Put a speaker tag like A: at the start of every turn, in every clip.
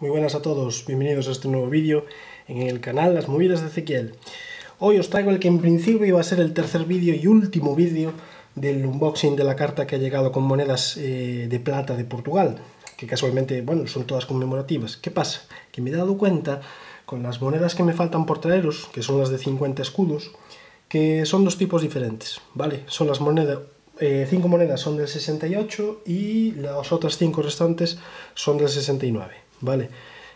A: Muy buenas a todos, bienvenidos a este nuevo vídeo en el canal Las Movidas de Ezequiel. Hoy os traigo el que en principio iba a ser el tercer vídeo y último vídeo del unboxing de la carta que ha llegado con monedas eh, de plata de Portugal, que casualmente, bueno, son todas conmemorativas. ¿Qué pasa? Que me he dado cuenta con las monedas que me faltan por traeros, que son las de 50 escudos, que son dos tipos diferentes, ¿vale? Son las monedas, eh, cinco monedas son del 68 y las otras cinco restantes son del 69. ¿Vale?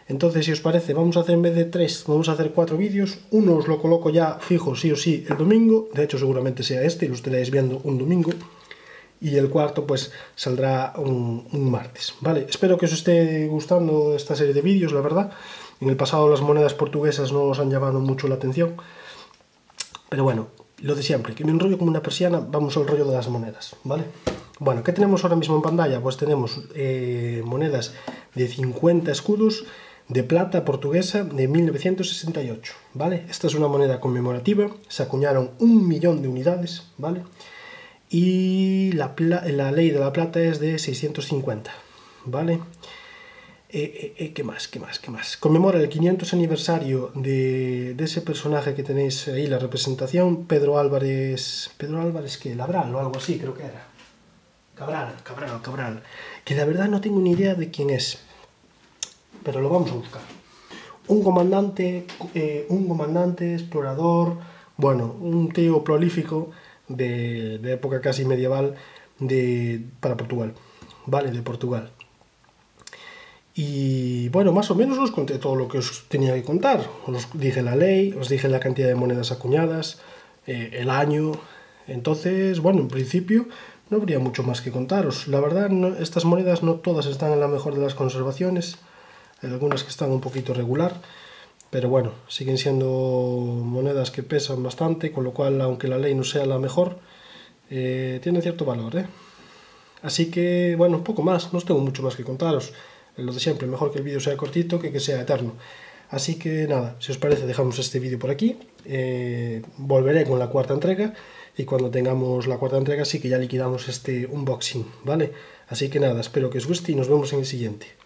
A: Entonces, si os parece, vamos a hacer en vez de tres, vamos a hacer cuatro vídeos. Uno os lo coloco ya fijo, sí o sí, el domingo. De hecho, seguramente sea este, lo estaréis viendo un domingo. Y el cuarto, pues, saldrá un, martes, ¿vale? Espero que os esté gustando esta serie de vídeos, la verdad. En el pasado las monedas portuguesas no os han llamado mucho la atención. Pero bueno, lo de siempre, que me enrollo como una persiana, vamos al rollo de las monedas, ¿vale? Bueno, ¿qué tenemos ahora mismo en pantalla? Pues tenemos eh, monedas de 50 escudos de plata portuguesa de 1968, ¿vale? Esta es una moneda conmemorativa, se acuñaron un millón de unidades, ¿vale? Y la, ley de la plata es de 650, ¿vale? Eh, eh, ¿Qué más? ¿Qué más? ¿Qué más? Conmemora el 500 aniversario de, de, ese personaje que tenéis ahí, la representación, Pedro Álvarez... ¿Pedro Álvarez qué? Labral o algo así, creo que era. Cabral, Cabral, Cabral. Que de verdad no tengo ni idea de quién es. Pero lo vamos a buscar. Un comandante, eh, un comandante, explorador, bueno, un tío prolífico de, de época casi medieval de, para Portugal. Vale, de Portugal. Y bueno, más o menos os conté todo lo que os tenía que contar. Os dije la ley, os dije la cantidad de monedas acuñadas, eh, el año. Entonces, bueno, en principio no habría mucho más que contaros. La verdad, estas monedas no todas están en la mejor de las conservaciones. Hay algunas que están un poquito regular. Pero bueno, siguen siendo monedas que pesan bastante, con lo cual, aunque la ley no sea la mejor, eh, tiene cierto valor. ¿eh? Así que, bueno, un poco más. No os tengo mucho más que contaros. Lo de siempre, mejor que el vídeo sea cortito que que sea eterno. Así que nada, si os parece dejamos este vídeo por aquí. Eh, volveré con la cuarta entrega y cuando tengamos la cuarta entrega sí que ya liquidamos este unboxing, ¿vale? Así que nada, espero que os guste y nos vemos en el siguiente.